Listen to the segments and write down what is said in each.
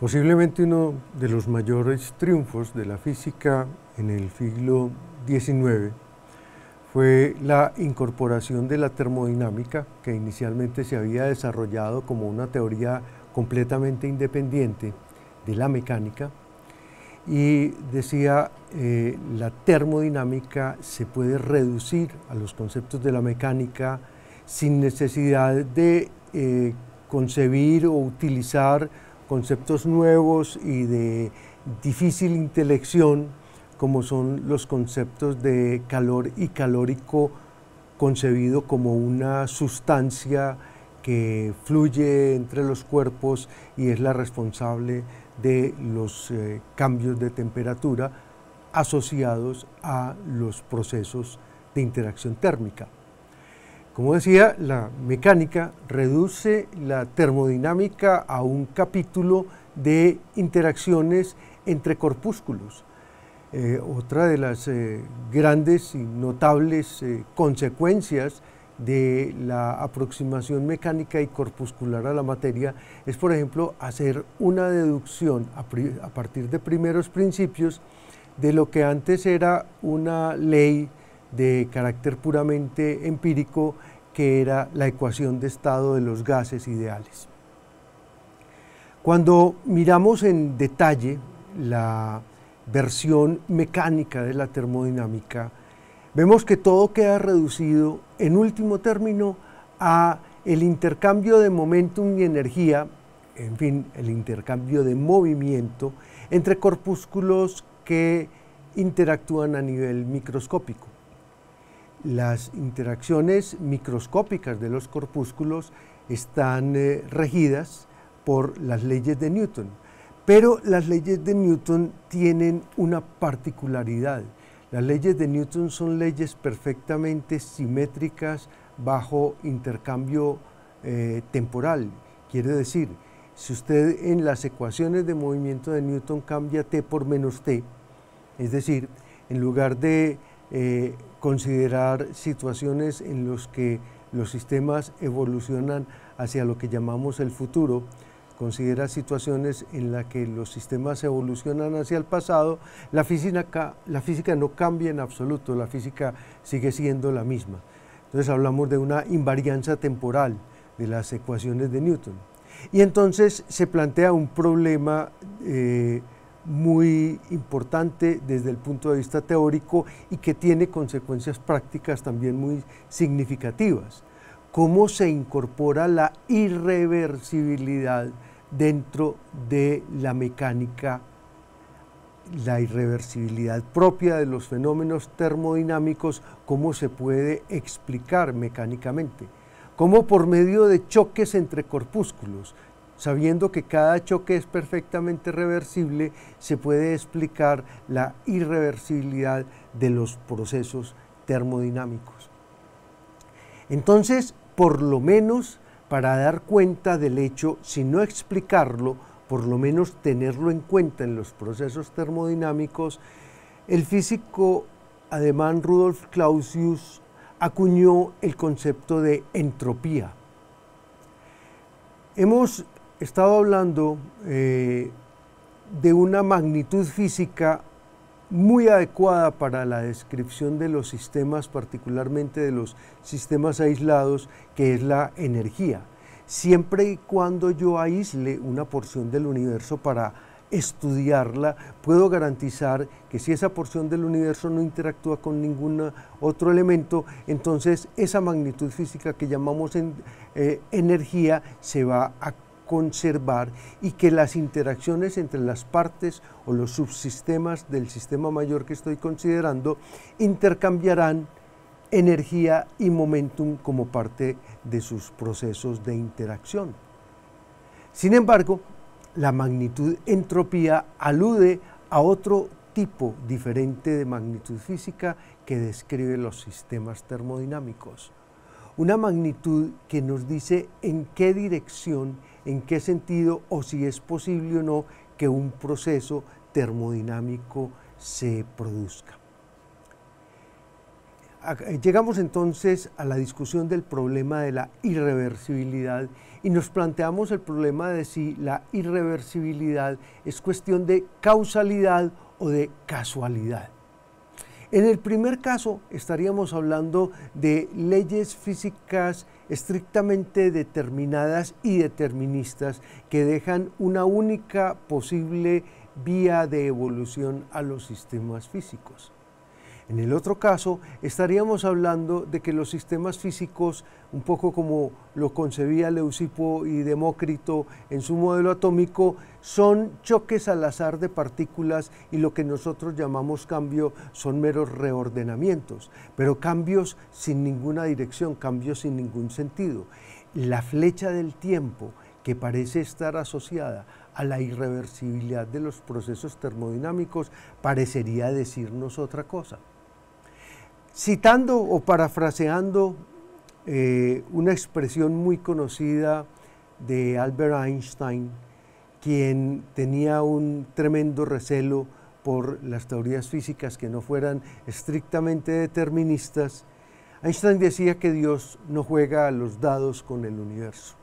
Posiblemente uno de los mayores triunfos de la física en el siglo XIX fue la incorporación de la termodinámica, que inicialmente se había desarrollado como una teoría completamente independiente de la mecánica, y decía eh, la termodinámica se puede reducir a los conceptos de la mecánica sin necesidad de eh, concebir o utilizar conceptos nuevos y de difícil intelección, como son los conceptos de calor y calórico concebido como una sustancia que fluye entre los cuerpos y es la responsable de los eh, cambios de temperatura asociados a los procesos de interacción térmica. Como decía, la mecánica reduce la termodinámica a un capítulo de interacciones entre corpúsculos. Eh, otra de las eh, grandes y notables eh, consecuencias de la aproximación mecánica y corpuscular a la materia es, por ejemplo, hacer una deducción a, a partir de primeros principios de lo que antes era una ley de carácter puramente empírico que era la ecuación de estado de los gases ideales. Cuando miramos en detalle la versión mecánica de la termodinámica, vemos que todo queda reducido en último término a el intercambio de momentum y energía, en fin, el intercambio de movimiento entre corpúsculos que interactúan a nivel microscópico las interacciones microscópicas de los corpúsculos están eh, regidas por las leyes de Newton, pero las leyes de Newton tienen una particularidad. Las leyes de Newton son leyes perfectamente simétricas bajo intercambio eh, temporal. Quiere decir, si usted en las ecuaciones de movimiento de Newton cambia t por menos t, es decir, en lugar de eh, considerar situaciones en las que los sistemas evolucionan hacia lo que llamamos el futuro, considera situaciones en las que los sistemas evolucionan hacia el pasado, la física, la física no cambia en absoluto, la física sigue siendo la misma. Entonces hablamos de una invarianza temporal de las ecuaciones de Newton. Y entonces se plantea un problema eh, muy importante desde el punto de vista teórico y que tiene consecuencias prácticas también muy significativas. ¿Cómo se incorpora la irreversibilidad dentro de la mecánica, la irreversibilidad propia de los fenómenos termodinámicos, cómo se puede explicar mecánicamente? ¿Cómo por medio de choques entre corpúsculos, sabiendo que cada choque es perfectamente reversible, se puede explicar la irreversibilidad de los procesos termodinámicos. Entonces, por lo menos para dar cuenta del hecho, si no explicarlo, por lo menos tenerlo en cuenta en los procesos termodinámicos, el físico alemán Rudolf Clausius acuñó el concepto de entropía. Hemos estaba hablando eh, de una magnitud física muy adecuada para la descripción de los sistemas, particularmente de los sistemas aislados, que es la energía. Siempre y cuando yo aísle una porción del universo para estudiarla, puedo garantizar que si esa porción del universo no interactúa con ningún otro elemento, entonces esa magnitud física que llamamos eh, energía se va a conservar y que las interacciones entre las partes o los subsistemas del sistema mayor que estoy considerando intercambiarán energía y momentum como parte de sus procesos de interacción. Sin embargo, la magnitud entropía alude a otro tipo diferente de magnitud física que describe los sistemas termodinámicos. Una magnitud que nos dice en qué dirección en qué sentido o si es posible o no que un proceso termodinámico se produzca. llegamos entonces a la discusión del problema de la irreversibilidad y nos planteamos el problema de si la irreversibilidad es cuestión de causalidad o de casualidad. En el primer caso estaríamos hablando de leyes físicas estrictamente determinadas y deterministas que dejan una única posible vía de evolución a los sistemas físicos. En el otro caso, estaríamos hablando de que los sistemas físicos, un poco como lo concebía Leucipo y Demócrito en su modelo atómico, son choques al azar de partículas y lo que nosotros llamamos cambio son meros reordenamientos, pero cambios sin ninguna dirección, cambios sin ningún sentido. La flecha del tiempo que parece estar asociada a la irreversibilidad de los procesos termodinámicos parecería decirnos otra cosa. Citando o parafraseando eh, una expresión muy conocida de Albert Einstein, quien tenía un tremendo recelo por las teorías físicas que no fueran estrictamente deterministas, Einstein decía que Dios no juega a los dados con el universo.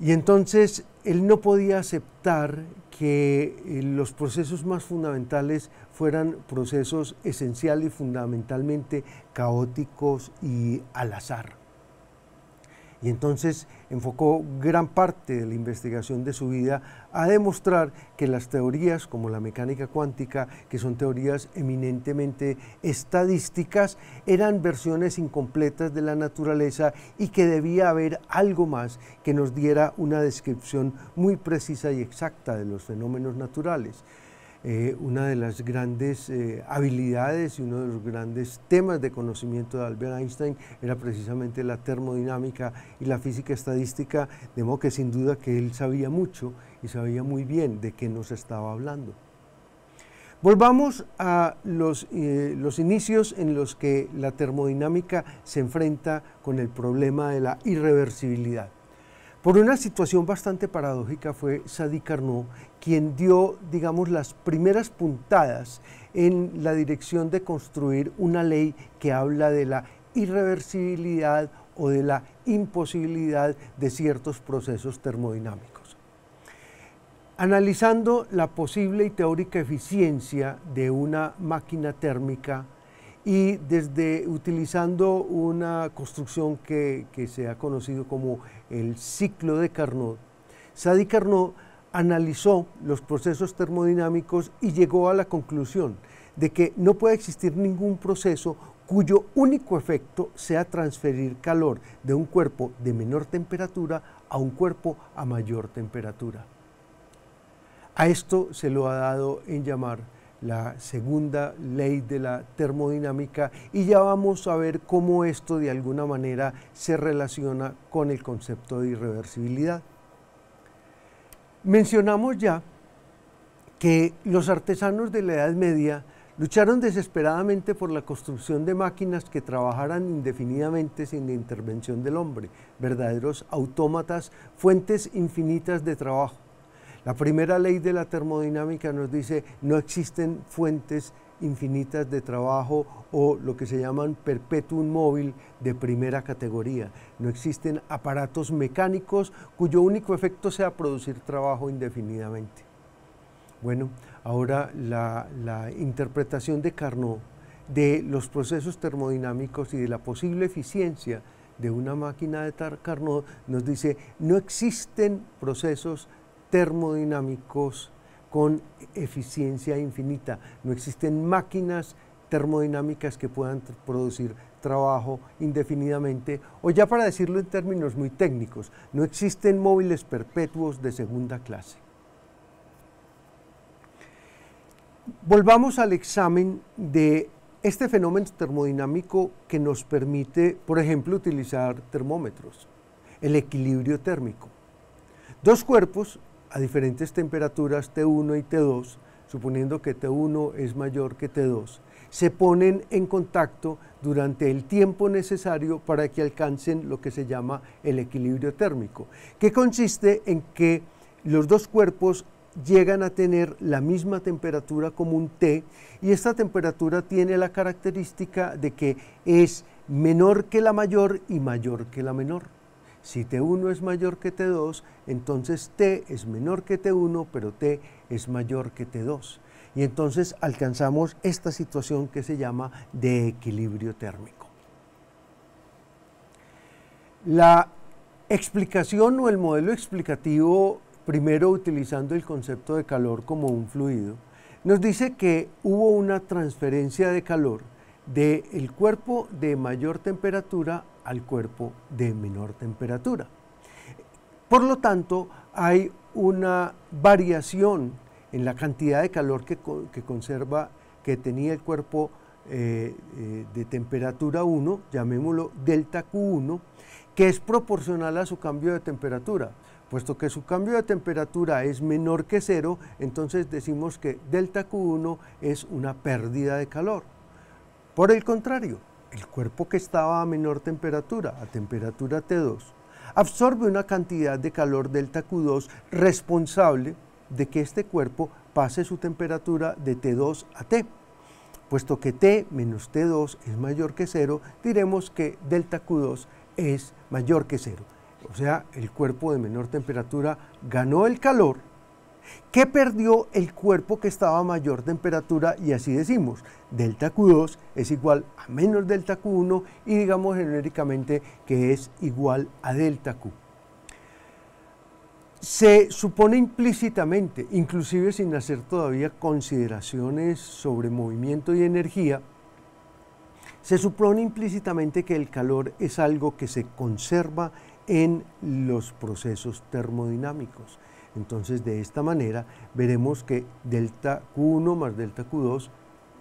Y entonces él no podía aceptar que eh, los procesos más fundamentales fueran procesos esencial y fundamentalmente caóticos y al azar. Y entonces enfocó gran parte de la investigación de su vida a demostrar que las teorías como la mecánica cuántica, que son teorías eminentemente estadísticas, eran versiones incompletas de la naturaleza y que debía haber algo más que nos diera una descripción muy precisa y exacta de los fenómenos naturales. Eh, una de las grandes eh, habilidades y uno de los grandes temas de conocimiento de Albert Einstein era precisamente la termodinámica y la física estadística, de modo que sin duda que él sabía mucho y sabía muy bien de qué nos estaba hablando. Volvamos a los, eh, los inicios en los que la termodinámica se enfrenta con el problema de la irreversibilidad. Por una situación bastante paradójica fue Sadi Carnot quien dio, digamos, las primeras puntadas en la dirección de construir una ley que habla de la irreversibilidad o de la imposibilidad de ciertos procesos termodinámicos. Analizando la posible y teórica eficiencia de una máquina térmica y desde utilizando una construcción que, se ha conocido como el ciclo de Carnot, Sadi Carnot analizó los procesos termodinámicos y llegó a la conclusión de que no puede existir ningún proceso cuyo único efecto sea transferir calor de un cuerpo de menor temperatura a un cuerpo a mayor temperatura. A esto se lo ha dado en llamar la segunda ley de la termodinámica y ya vamos a ver cómo esto de alguna manera se relaciona con el concepto de irreversibilidad. Mencionamos ya que los artesanos de la Edad Media lucharon desesperadamente por la construcción de máquinas que trabajaran indefinidamente sin la intervención del hombre, verdaderos autómatas, fuentes infinitas de trabajo. La primera ley de la termodinámica nos dice no existen fuentes infinitas de trabajo o lo que se llaman perpetuum móvil de primera categoría. No existen aparatos mecánicos cuyo único efecto sea producir trabajo indefinidamente. Bueno, ahora la, interpretación de Carnot de los procesos termodinámicos y de la posible eficiencia de una máquina de Carnot nos dice no existen procesos termodinámicos con eficiencia infinita. No existen máquinas termodinámicas que puedan producir trabajo indefinidamente, o ya para decirlo en términos muy técnicos, no existen móviles perpetuos de segunda clase. Volvamos al examen de este fenómeno termodinámico que nos permite, por ejemplo, utilizar termómetros, el equilibrio térmico. Dos cuerpos a diferentes temperaturas T1 y T2, suponiendo que T1 es mayor que T2, se ponen en contacto durante el tiempo necesario para que alcancen lo que se llama el equilibrio térmico, que consiste en que los dos cuerpos llegan a tener la misma temperatura como un T y esta temperatura tiene la característica de que es menor que la mayor y mayor que la menor. Si T1 es mayor que T2, entonces T es menor que T1, pero T es mayor que T2. Y entonces alcanzamos esta situación que se llama de equilibrio térmico. La explicación o el modelo explicativo, primero utilizando el concepto de calor como un fluido, nos dice que hubo una transferencia de calor del cuerpo de mayor temperatura al cuerpo de menor temperatura. Por lo tanto, hay una variación en la cantidad de calor que, conserva, que tenía el cuerpo eh, eh, de temperatura 1, llamémoslo delta Q1, que es proporcional a su cambio de temperatura. Puesto que su cambio de temperatura es menor que cero, entonces decimos que delta Q1 es una pérdida de calor. Por el contrario, el cuerpo que estaba a menor temperatura, a temperatura T2, absorbe una cantidad de calor delta Q2 responsable de que este cuerpo pase su temperatura de T2 a T. Puesto que T menos T2 es mayor que cero, diremos que delta Q2 es mayor que cero. O sea, el cuerpo de menor temperatura ganó el calor que perdió el cuerpo que estaba a mayor temperatura y así decimos, delta Q2 es igual a menos delta Q1 y digamos genéricamente que es igual a delta Q. Se supone implícitamente, inclusive sin hacer todavía consideraciones sobre movimiento y energía, se supone implícitamente que el calor es algo que se conserva en los procesos termodinámicos. Entonces, de esta manera, veremos que delta Q1 más delta Q2,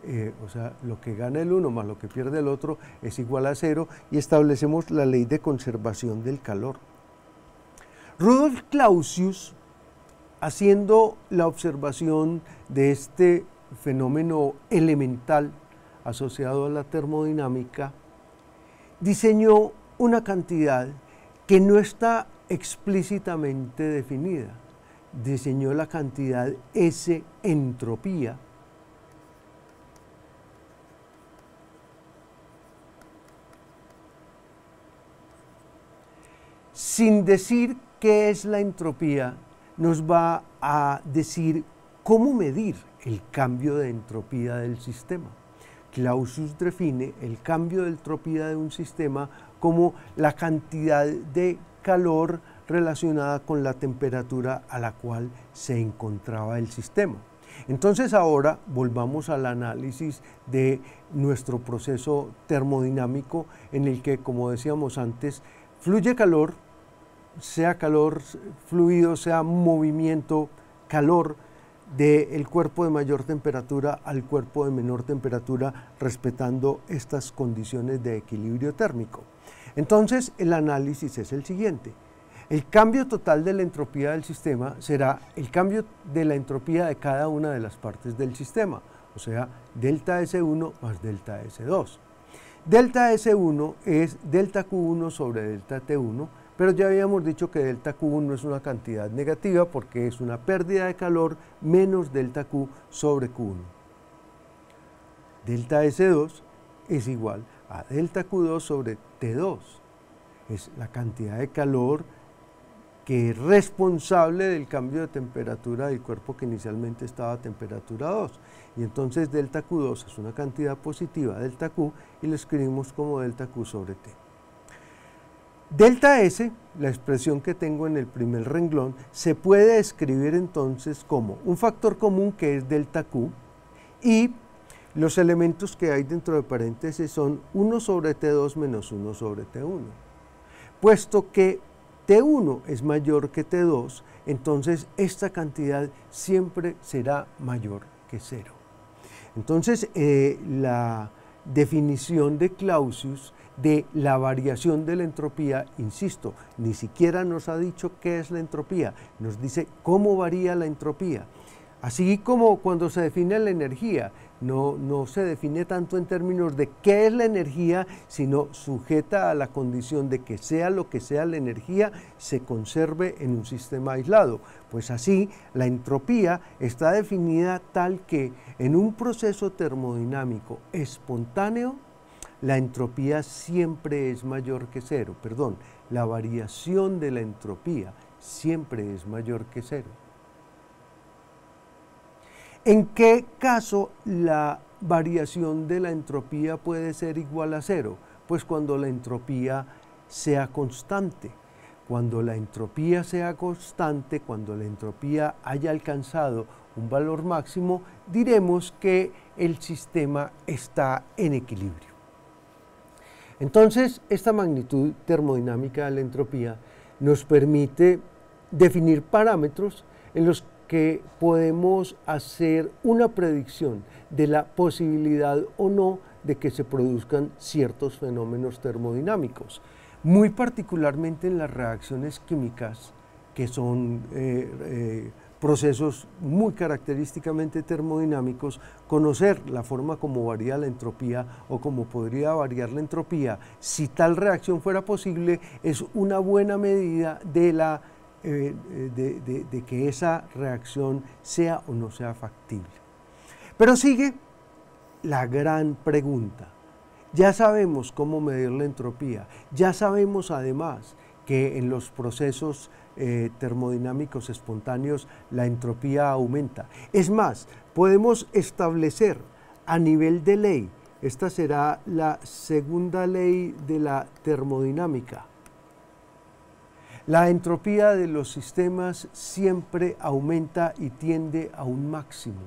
eh, o sea, lo que gana el uno más lo que pierde el otro, es igual a cero y establecemos la ley de conservación del calor. Rudolf Clausius, haciendo la observación de este fenómeno elemental asociado a la termodinámica, diseñó una cantidad que no está explícitamente definida diseñó la cantidad S entropía sin decir qué es la entropía, nos va a decir cómo medir el cambio de entropía del sistema. Clausius define el cambio de entropía de un sistema como la cantidad de calor relacionada con la temperatura a la cual se encontraba el sistema. Entonces ahora volvamos al análisis de nuestro proceso termodinámico en el que, como decíamos antes, fluye calor, sea calor fluido, sea movimiento, calor del cuerpo de mayor temperatura al cuerpo de menor temperatura, respetando estas condiciones de equilibrio térmico. Entonces el análisis es el siguiente. El cambio total de la entropía del sistema será el cambio de la entropía de cada una de las partes del sistema, o sea, delta S1 más delta S2. Delta S1 es delta Q1 sobre delta T1, pero ya habíamos dicho que delta Q1 es una cantidad negativa porque es una pérdida de calor menos delta Q sobre Q1. Delta S2 es igual a delta Q2 sobre T2. Es la cantidad de calor que es responsable del cambio de temperatura del cuerpo que inicialmente estaba a temperatura 2. Y entonces delta Q2 es una cantidad positiva delta Q y lo escribimos como delta Q sobre T. Delta S, la expresión que tengo en el primer renglón, se puede escribir entonces como un factor común que es delta Q y los elementos que hay dentro de paréntesis son 1 sobre T2 menos 1 sobre T1. Puesto que T1 es mayor que T2, entonces esta cantidad siempre será mayor que cero. Entonces, eh, la definición de Clausius de la variación de la entropía, insisto, ni siquiera nos ha dicho qué es la entropía, nos dice cómo varía la entropía. Así como cuando se define la energía, no, se define tanto en términos de qué es la energía, sino sujeta a la condición de que sea lo que sea la energía, se conserve en un sistema aislado. Pues así, la entropía está definida tal que en un proceso termodinámico espontáneo, la entropía siempre es mayor que cero, perdón, la variación de la entropía siempre es mayor que cero. ¿En qué caso la variación de la entropía puede ser igual a cero? Pues cuando la entropía sea constante. Cuando la entropía sea constante, cuando la entropía haya alcanzado un valor máximo, diremos que el sistema está en equilibrio. Entonces, esta magnitud termodinámica de la entropía nos permite definir parámetros en los que podemos hacer una predicción de la posibilidad o no de que se produzcan ciertos fenómenos termodinámicos, muy particularmente en las reacciones químicas, que son eh, eh, procesos muy característicamente termodinámicos, conocer la forma como varía la entropía o cómo podría variar la entropía, si tal reacción fuera posible, es una buena medida de la eh, eh, de, que esa reacción sea o no sea factible. Pero sigue la gran pregunta. Ya sabemos cómo medir la entropía, ya sabemos además que en los procesos eh, termodinámicos espontáneos la entropía aumenta. Es más, podemos establecer a nivel de ley, esta será la segunda ley de la termodinámica, la entropía de los sistemas siempre aumenta y tiende a un máximo.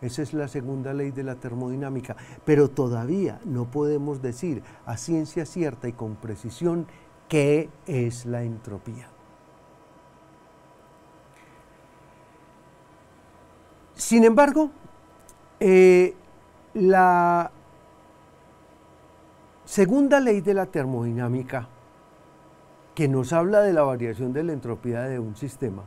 Esa es la segunda ley de la termodinámica, pero todavía no podemos decir a ciencia cierta y con precisión qué es la entropía. Sin embargo, eh, la segunda ley de la termodinámica que nos habla de la variación de la entropía de un sistema,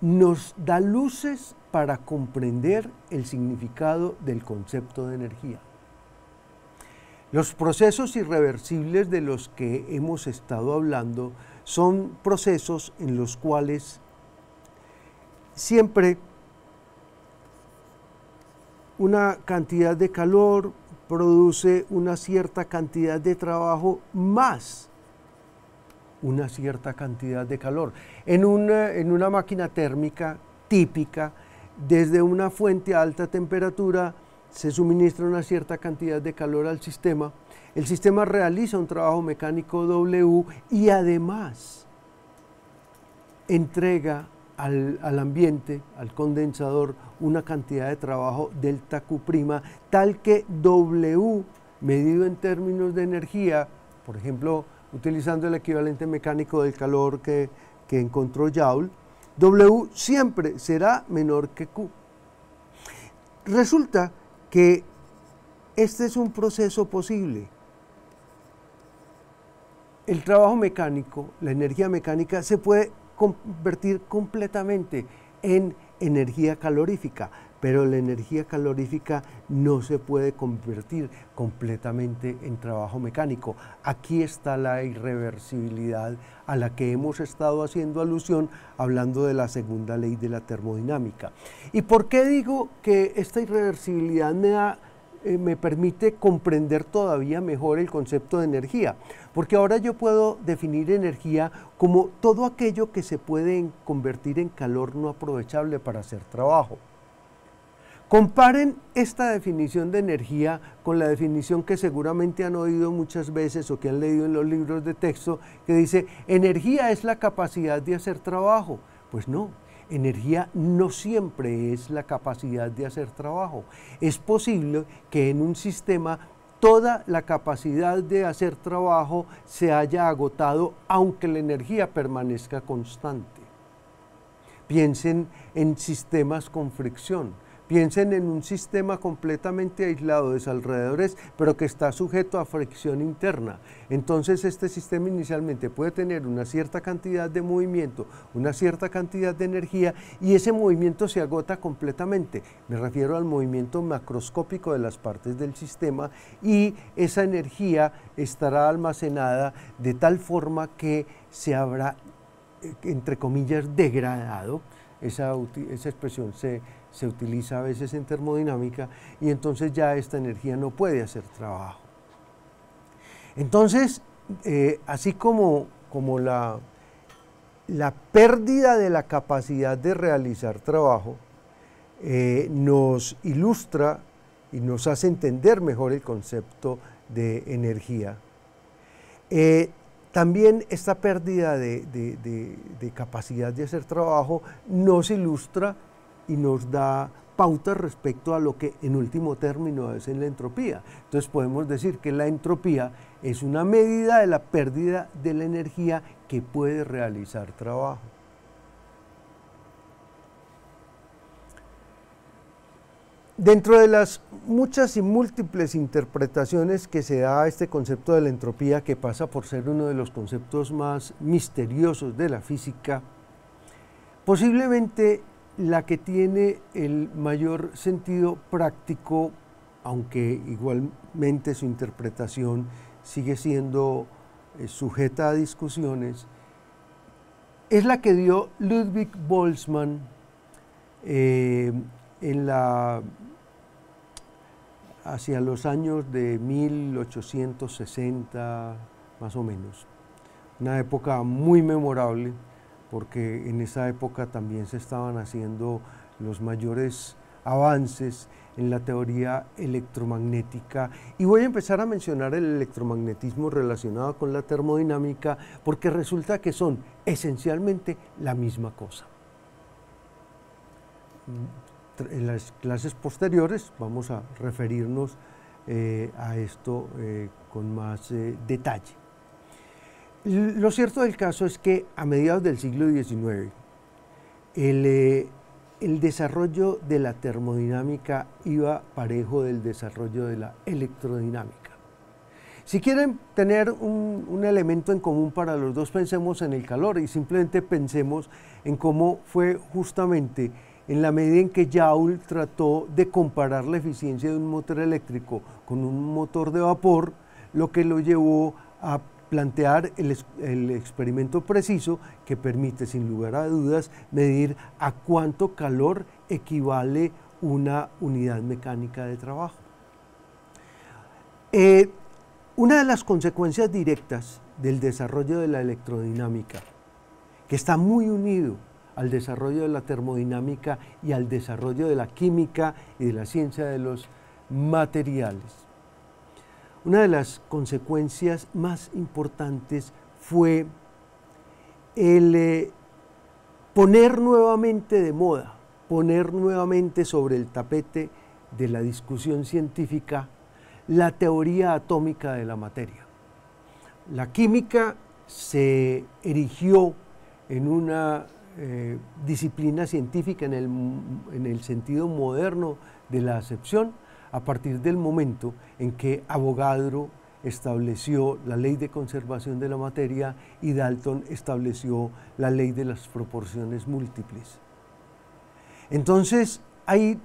nos da luces para comprender el significado del concepto de energía. Los procesos irreversibles de los que hemos estado hablando son procesos en los cuales siempre una cantidad de calor produce una cierta cantidad de trabajo más una cierta cantidad de calor. En una, en una máquina térmica típica, desde una fuente a alta temperatura se suministra una cierta cantidad de calor al sistema, el sistema realiza un trabajo mecánico W y además entrega al, al, ambiente, al condensador, una cantidad de trabajo delta Q', tal que W, medido en términos de energía, por ejemplo, utilizando el equivalente mecánico del calor que, encontró Joule, W siempre será menor que Q. Resulta que este es un proceso posible. El trabajo mecánico, la energía mecánica, se puede convertir completamente en energía calorífica, pero la energía calorífica no se puede convertir completamente en trabajo mecánico. Aquí está la irreversibilidad a la que hemos estado haciendo alusión hablando de la segunda ley de la termodinámica. ¿Y por qué digo que esta irreversibilidad me eh, me permite comprender todavía mejor el concepto de energía, porque ahora yo puedo definir energía como todo aquello que se puede convertir en calor no aprovechable para hacer trabajo. Comparen esta definición de energía con la definición que seguramente han oído muchas veces o que han leído en los libros de texto, que dice, energía es la capacidad de hacer trabajo. Pues no, energía no siempre es la capacidad de hacer trabajo. Es posible que en un sistema toda la capacidad de hacer trabajo se haya agotado aunque la energía permanezca constante. Piensen en sistemas con fricción Piensen en un sistema completamente aislado de sus alrededores, pero que está sujeto a fricción interna. Entonces este sistema inicialmente puede tener una cierta cantidad de movimiento, una cierta cantidad de energía y ese movimiento se agota completamente. Me refiero al movimiento macroscópico de las partes del sistema y esa energía estará almacenada de tal forma que se habrá, eh, entre comillas, degradado. Esa, esa expresión se se utiliza a veces en termodinámica y entonces ya esta energía no puede hacer trabajo. Entonces, eh, así como, como la, la, pérdida de la capacidad de realizar trabajo eh, nos ilustra y nos hace entender mejor el concepto de energía, eh, también esta pérdida de, de, capacidad de hacer trabajo nos ilustra y nos da pautas respecto a lo que en último término es en la entropía. Entonces podemos decir que la entropía es una medida de la pérdida de la energía que puede realizar trabajo. Dentro de las muchas y múltiples interpretaciones que se da a este concepto de la entropía, que pasa por ser uno de los conceptos más misteriosos de la física, posiblemente la que tiene el mayor sentido práctico, aunque igualmente su interpretación sigue siendo eh, sujeta a discusiones, es la que dio Ludwig Boltzmann eh, en la hacia los años de 1860 más o menos, una época muy memorable porque en esa época también se estaban haciendo los mayores avances en la teoría electromagnética y voy a empezar a mencionar el electromagnetismo relacionado con la termodinámica porque resulta que son esencialmente la misma cosa. En las clases posteriores vamos a referirnos eh, a esto eh, con más eh, detalle. Lo cierto del caso es que a mediados del siglo XIX, eh, el, desarrollo de la termodinámica iba parejo del desarrollo de la electrodinámica. Si quieren tener un, un, elemento en común para los dos, pensemos en el calor y simplemente pensemos en cómo fue justamente en la medida en que Joule trató de comparar la eficiencia de un motor eléctrico con un motor de vapor, lo que lo llevó a plantear el, experimento preciso que permite sin lugar a dudas medir a cuánto calor equivale una unidad mecánica de trabajo. Eh, una de las consecuencias directas del desarrollo de la electrodinámica, que está muy unido al desarrollo de la termodinámica y al desarrollo de la química y de la ciencia de los materiales, una de las consecuencias más importantes fue el eh, poner nuevamente de moda, poner nuevamente sobre el tapete de la discusión científica la teoría atómica de la materia. La química se erigió en una eh, disciplina científica en el, en el sentido moderno de la acepción a partir del momento en que Avogadro estableció la ley de conservación de la materia y Dalton estableció la ley de las proporciones múltiples. Entonces hay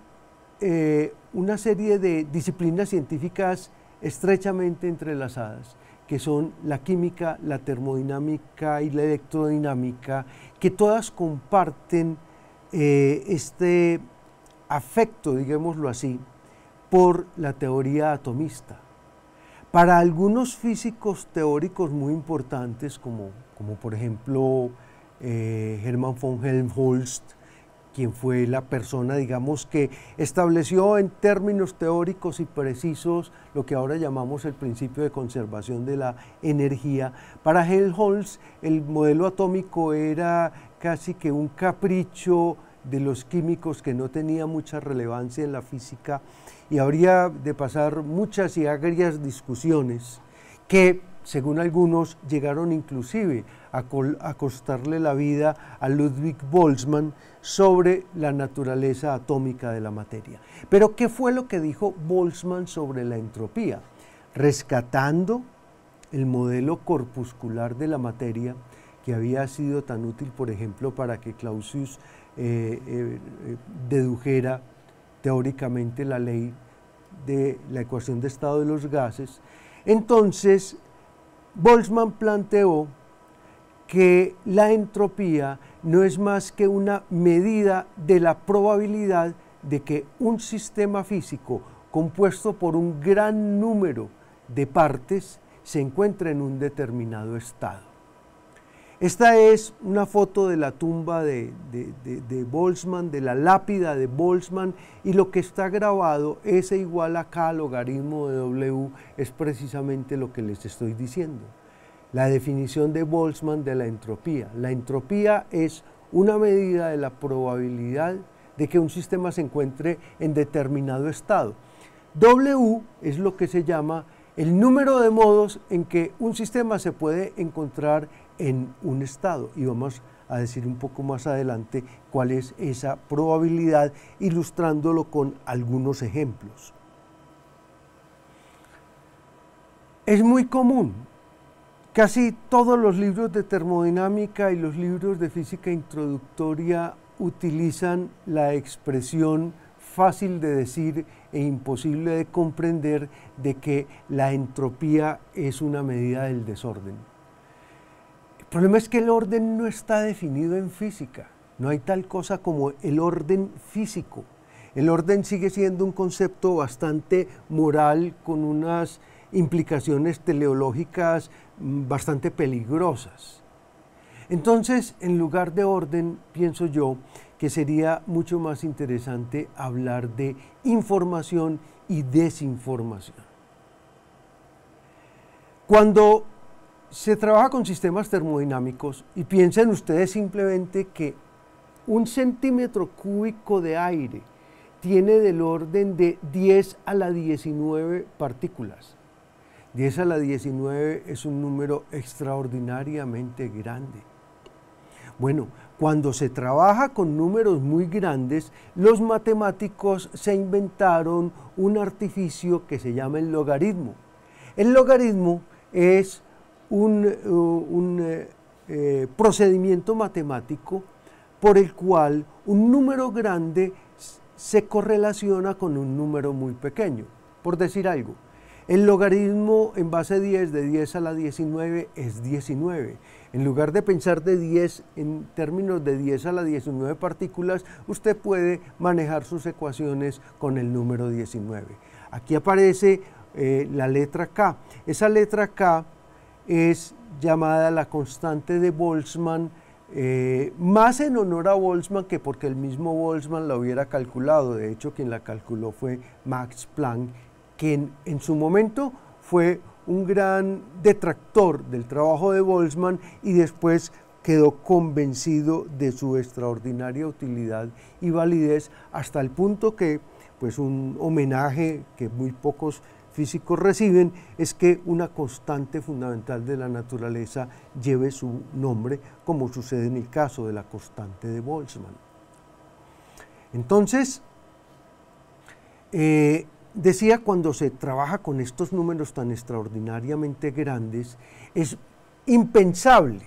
eh, una serie de disciplinas científicas estrechamente entrelazadas, que son la química, la termodinámica y la electrodinámica, que todas comparten eh, este afecto, digámoslo así, por la teoría atomista. Para algunos físicos teóricos muy importantes, como, como por ejemplo eh, Hermann von Helmholtz, quien fue la persona, digamos, que estableció en términos teóricos y precisos lo que ahora llamamos el principio de conservación de la energía. Para Helmholtz el modelo atómico era casi que un capricho de los químicos que no tenía mucha relevancia en la física y habría de pasar muchas y agrias discusiones que según algunos, llegaron inclusive a, costarle la vida a Ludwig Boltzmann sobre la naturaleza atómica de la materia. Pero ¿qué fue lo que dijo Boltzmann sobre la entropía? Rescatando el modelo corpuscular de la materia que había sido tan útil, por ejemplo, para que Clausius eh, eh, dedujera teóricamente la ley de la ecuación de estado de los gases, entonces Boltzmann planteó que la entropía no es más que una medida de la probabilidad de que un sistema físico compuesto por un gran número de partes se encuentre en un determinado estado. Esta es una foto de la tumba de, de, Boltzmann, de la lápida de Boltzmann, y lo que está grabado, S igual a K logaritmo de W, es precisamente lo que les estoy diciendo. La definición de Boltzmann de la entropía. La entropía es una medida de la probabilidad de que un sistema se encuentre en determinado estado. W es lo que se llama el número de modos en que un sistema se puede encontrar en un estado. Y vamos a decir un poco más adelante cuál es esa probabilidad, ilustrándolo con algunos ejemplos. Es muy común, casi todos los libros de termodinámica y los libros de física introductoria utilizan la expresión fácil de decir e imposible de comprender de que la entropía es una medida del desorden. El problema es que el orden no está definido en física. No hay tal cosa como el orden físico. El orden sigue siendo un concepto bastante moral con unas implicaciones teleológicas mm, bastante peligrosas. Entonces, en lugar de orden, pienso yo que sería mucho más interesante hablar de información y desinformación. Cuando se trabaja con sistemas termodinámicos y piensen ustedes simplemente que un centímetro cúbico de aire tiene del orden de 10 a la 19 partículas. 10 a la 19 es un número extraordinariamente grande. Bueno, cuando se trabaja con números muy grandes, los matemáticos se inventaron un artificio que se llama el logaritmo. El logaritmo es un, eh, eh, procedimiento matemático por el cual un número grande se correlaciona con un número muy pequeño. Por decir algo, el logaritmo en base 10 de 10 a la 19 es 19. En lugar de pensar de 10 en términos de 10 a la 19 partículas, usted puede manejar sus ecuaciones con el número 19. Aquí aparece eh, la letra K. Esa letra K es llamada la constante de Boltzmann, eh, más en honor a Boltzmann que porque el mismo Boltzmann la hubiera calculado. De hecho, quien la calculó fue Max Planck, quien en su momento fue un gran detractor del trabajo de Boltzmann y después quedó convencido de su extraordinaria utilidad y validez hasta el punto que pues un homenaje que muy pocos físicos reciben es que una constante fundamental de la naturaleza lleve su nombre, como sucede en el caso de la constante de Boltzmann. Entonces, eh, decía, cuando se trabaja con estos números tan extraordinariamente grandes, es impensable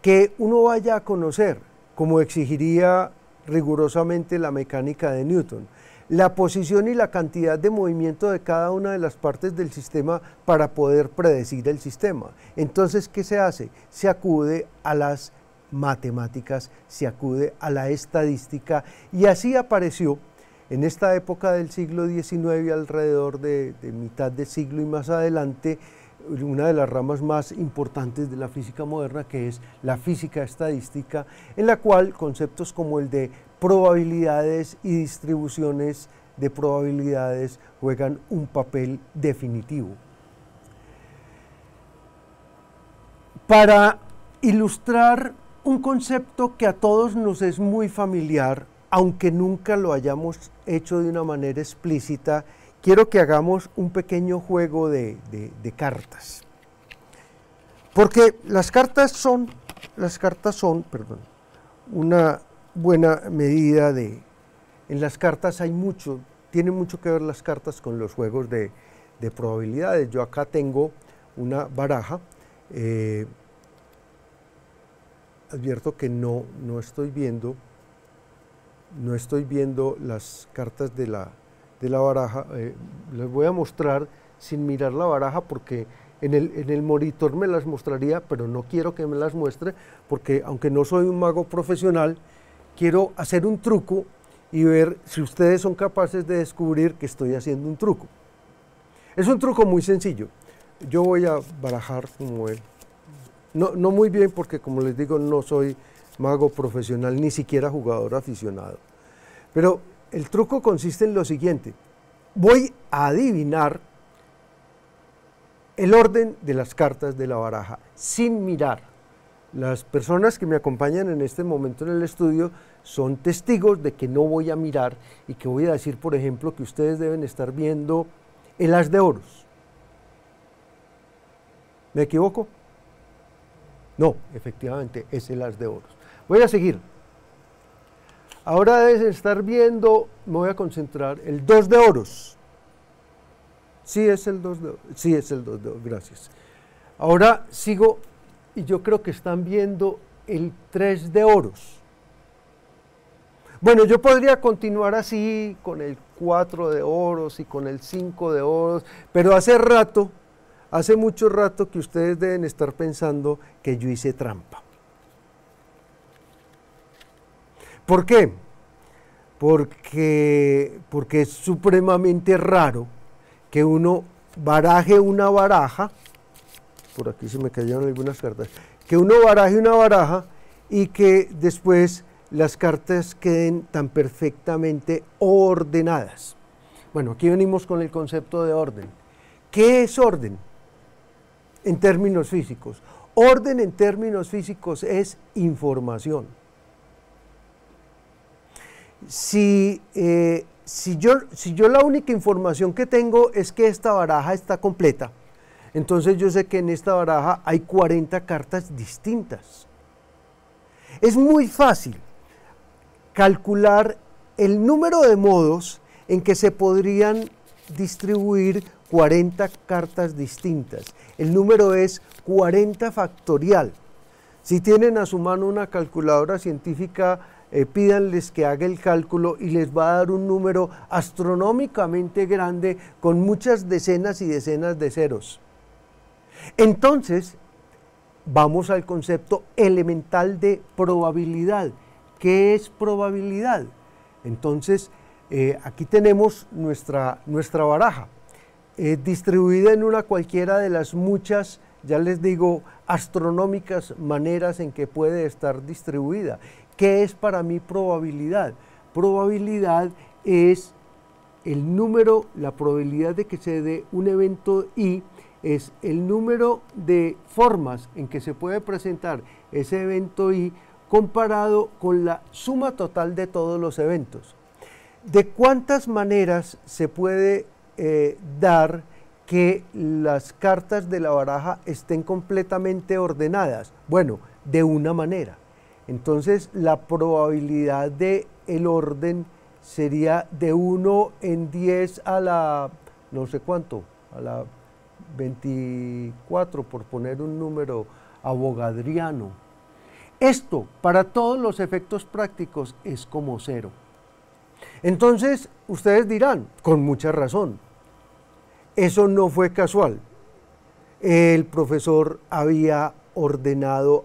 que uno vaya a conocer, como exigiría rigurosamente la mecánica de Newton, la posición y la cantidad de movimiento de cada una de las partes del sistema para poder predecir el sistema. Entonces, ¿qué se hace? Se acude a las matemáticas, se acude a la estadística y así apareció en esta época del siglo XIX, alrededor de, de mitad de siglo y más adelante, una de las ramas más importantes de la física moderna, que es la física estadística, en la cual conceptos como el de probabilidades y distribuciones de probabilidades juegan un papel definitivo. Para ilustrar un concepto que a todos nos es muy familiar, aunque nunca lo hayamos hecho de una manera explícita, quiero que hagamos un pequeño juego de, cartas. Porque las cartas son, las cartas son, perdón, una buena medida de, en las cartas hay mucho, tiene mucho que ver las cartas con los juegos de, probabilidades. Yo acá tengo una baraja, eh, advierto que no, no estoy viendo, no estoy viendo las cartas de la, de la baraja, eh, les voy a mostrar sin mirar la baraja porque en el, en el, monitor me las mostraría, pero no quiero que me las muestre porque aunque no soy un mago profesional, quiero hacer un truco y ver si ustedes son capaces de descubrir que estoy haciendo un truco. Es un truco muy sencillo. Yo voy a barajar como él. No, muy bien porque como les digo no soy mago profesional ni siquiera jugador aficionado. Pero el truco consiste en lo siguiente. Voy a adivinar el orden de las cartas de la baraja sin mirar. Las personas que me acompañan en este momento en el estudio son testigos de que no voy a mirar y que voy a decir, por ejemplo, que ustedes deben estar viendo el as de oros. ¿Me equivoco? No, efectivamente, es el as de oros. Voy a seguir. Ahora deben estar viendo, me voy a concentrar, el 2 de oros. Sí es el 2 de oros. Sí es el 2 de oros, gracias. Ahora sigo y yo creo que están viendo el 3 de oros. Bueno, yo podría continuar así con el 4 de oros y con el 5 de oros, pero hace rato, hace mucho rato que ustedes deben estar pensando que yo hice trampa. ¿Por qué? Porque, porque es supremamente raro que uno baraje una baraja, por aquí se me cayeron algunas cartas, que uno baraje una baraja y que después las cartas queden tan perfectamente ordenadas. Bueno, aquí venimos con el concepto de orden. ¿Qué es orden en términos físicos? Orden en términos físicos es información. Si, eh, si, yo, si yo la única información que tengo es que esta baraja está completa, entonces yo sé que en esta baraja hay 40 cartas distintas. Es muy fácil calcular el número de modos en que se podrían distribuir 40 cartas distintas. El número es 40 factorial. Si tienen a su mano una calculadora científica, eh, pídanles que haga el cálculo y les va a dar un número astronómicamente grande con muchas decenas y decenas de ceros. Entonces, vamos al concepto elemental de probabilidad. ¿Qué es probabilidad? Entonces, eh, aquí tenemos nuestra, nuestra baraja, distribuida en una cualquiera de las muchas, ya les digo, astronómicas maneras en que puede estar distribuida. ¿Qué es para mí probabilidad? Probabilidad es el número, la probabilidad de que se dé un evento I es el número de formas en que se puede presentar ese evento I comparado con la suma total de todos los eventos. ¿De cuántas maneras se puede eh, dar que las cartas de la baraja estén completamente ordenadas? Bueno, de una manera. Entonces la probabilidad de el orden sería de 1 en 10 a la, no sé cuánto, a la 24, por poner un número abogadriano. Esto, para todos los efectos prácticos, es como cero. Entonces, ustedes dirán, con mucha razón, eso no fue casual. El profesor había ordenado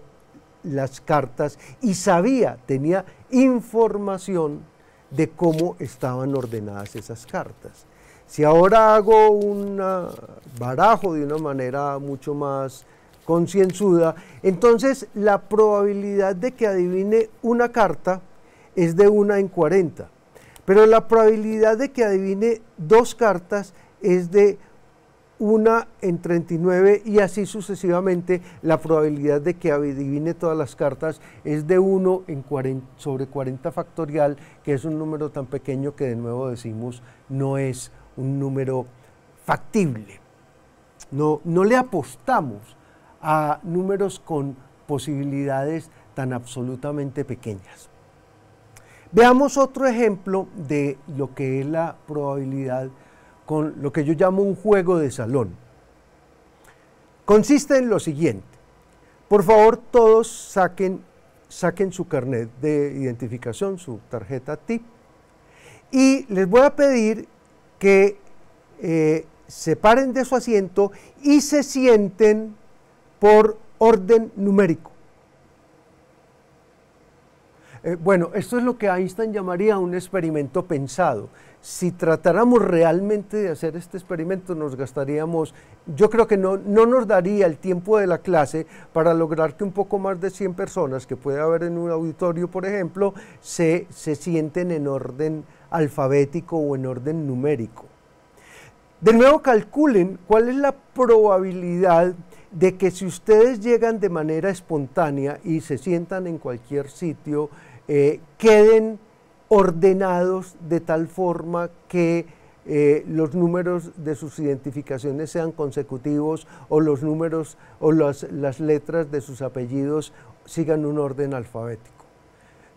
las cartas y sabía, tenía información de cómo estaban ordenadas esas cartas. Si ahora hago un barajo de una manera mucho más concienzuda, entonces la probabilidad de que adivine una carta es de una en 40. Pero la probabilidad de que adivine dos cartas es de una en 39 y así sucesivamente la probabilidad de que adivine todas las cartas es de 1 en 40, sobre 40 factorial, que es un número tan pequeño que de nuevo decimos no es un número factible. No, no le apostamos a números con posibilidades tan absolutamente pequeñas. Veamos otro ejemplo de lo que es la probabilidad con lo que yo llamo un juego de salón. Consiste en lo siguiente. Por favor, todos saquen, saquen su carnet de identificación, su tarjeta TIP, y les voy a pedir que eh, se paren de su asiento y se sienten por orden numérico. Eh, bueno, esto es lo que Einstein llamaría un experimento pensado. Si tratáramos realmente de hacer este experimento, nos gastaríamos, yo creo que no, no nos daría el tiempo de la clase para lograr que un poco más de 100 personas que puede haber en un auditorio, por ejemplo, se, se sienten en orden alfabético o en orden numérico. De nuevo calculen cuál es la probabilidad de que si ustedes llegan de manera espontánea y se sientan en cualquier sitio, eh, queden ordenados de tal forma que eh, los números de sus identificaciones sean consecutivos o los números o las, letras de sus apellidos sigan un orden alfabético.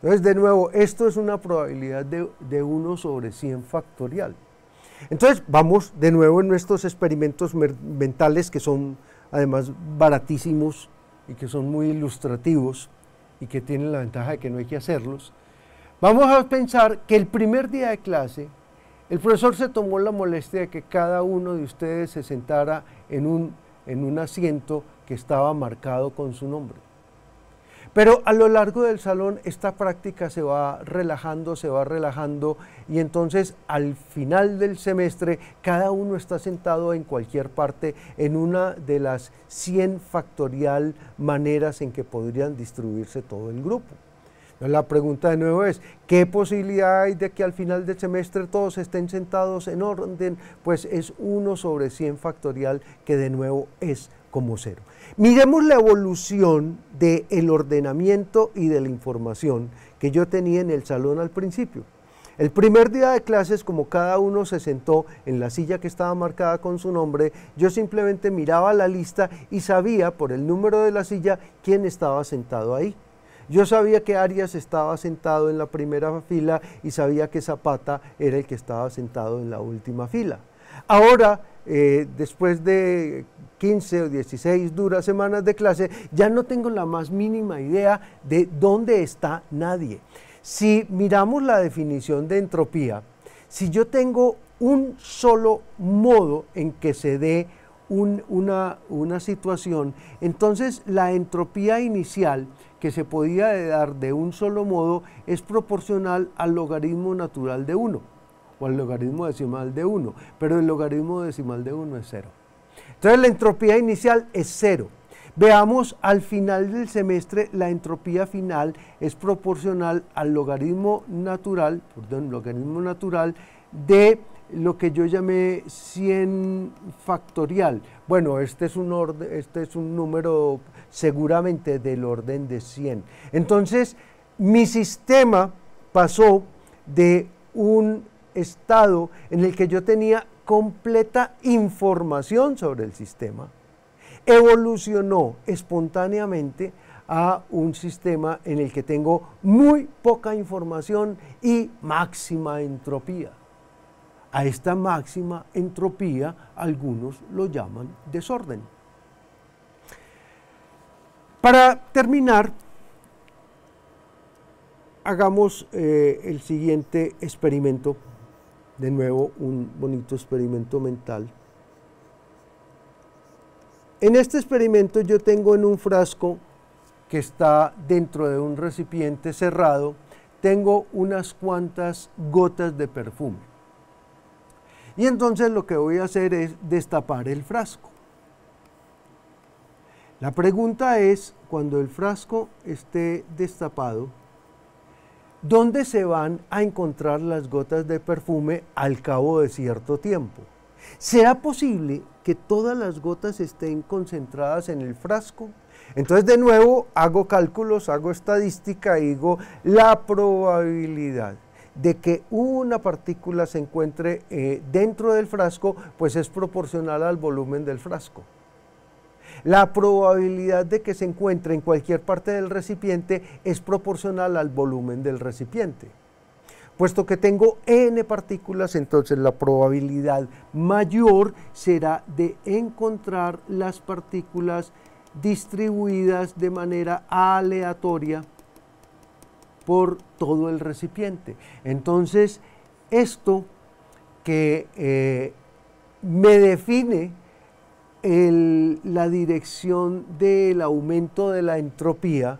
Entonces, de nuevo, esto es una probabilidad de, de 1 sobre 100 factorial. Entonces, vamos de nuevo en nuestros experimentos mentales que son además baratísimos y que son muy ilustrativos y que tienen la ventaja de que no hay que hacerlos. Vamos a pensar que el primer día de clase, el profesor se tomó la molestia de que cada uno de ustedes se sentara en un, en un asiento que estaba marcado con su nombre. Pero a lo largo del salón esta práctica se va relajando, se va relajando y entonces al final del semestre cada uno está sentado en cualquier parte en una de las 100 factorial maneras en que podrían distribuirse todo el grupo. La pregunta de nuevo es, ¿qué posibilidad hay de que al final del semestre todos estén sentados en orden? Pues es 1 sobre 100 factorial que de nuevo es como cero. Miremos la evolución del ordenamiento y de la información que yo tenía en el salón al principio. El primer día de clases, como cada uno se sentó en la silla que estaba marcada con su nombre, yo simplemente miraba la lista y sabía por el número de la silla quién estaba sentado ahí. Yo sabía que Arias estaba sentado en la primera fila y sabía que Zapata era el que estaba sentado en la última fila. Ahora, eh, después de 15 o 16 duras semanas de clase, ya no tengo la más mínima idea de dónde está nadie. Si miramos la definición de entropía, si yo tengo un solo modo en que se dé una, una situación, entonces la entropía inicial que se podía dar de un solo modo es proporcional al logaritmo natural de 1 o al logaritmo decimal de 1, pero el logaritmo decimal de 1 es 0. Entonces la entropía inicial es 0. Veamos al final del semestre la entropía final es proporcional al logaritmo natural, perdón, logaritmo natural de lo que yo llamé 100 factorial. Bueno, este es un orden, este es un número seguramente del orden de 100. Entonces, mi sistema pasó de un estado en el que yo tenía completa información sobre el sistema, evolucionó espontáneamente a un sistema en el que tengo muy poca información y máxima entropía. A esta máxima entropía algunos lo llaman desorden. Para terminar, hagamos eh, el siguiente experimento de nuevo un bonito experimento mental. En este experimento yo tengo en un frasco que está dentro de un recipiente cerrado, tengo unas cuantas gotas de perfume. Y entonces lo que voy a hacer es destapar el frasco. La pregunta es, cuando el frasco esté destapado, ¿Dónde se van a encontrar las gotas de perfume al cabo de cierto tiempo? ¿Será posible que todas las gotas estén concentradas en el frasco? Entonces de nuevo hago cálculos, hago estadística y digo la probabilidad de que una partícula se encuentre eh, dentro del frasco, pues es proporcional al volumen del frasco. La probabilidad de que se encuentre en cualquier parte del recipiente es proporcional al volumen del recipiente. Puesto que tengo n partículas, entonces la probabilidad mayor será de encontrar las partículas distribuidas de manera aleatoria por todo el recipiente. Entonces, esto que eh, me define la dirección del aumento de la entropía,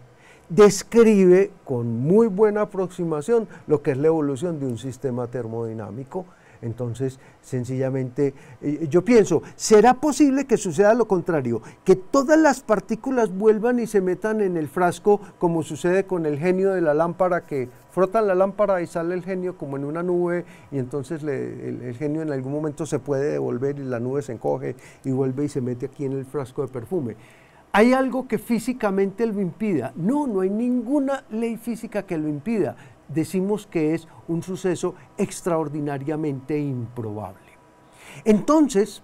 describe con muy buena aproximación lo que es la evolución de un sistema termodinámico entonces, sencillamente, eh, yo pienso, ¿será posible que suceda lo contrario? Que todas las partículas vuelvan y se metan en el frasco como sucede con el genio de la lámpara, que frotan la lámpara y sale el genio como en una nube y entonces el, genio en algún momento se puede devolver y la nube se encoge y vuelve y se mete aquí en el frasco de perfume. ¿Hay algo que físicamente lo impida? No, no hay ninguna ley física que lo impida decimos que es un suceso extraordinariamente improbable. Entonces,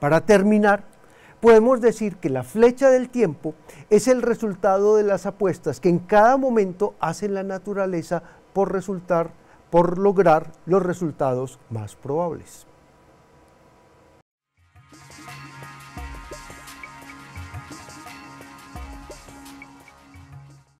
para terminar, podemos decir que la flecha del tiempo es el resultado de las apuestas que en cada momento hace la naturaleza por resultar, por lograr los resultados más probables.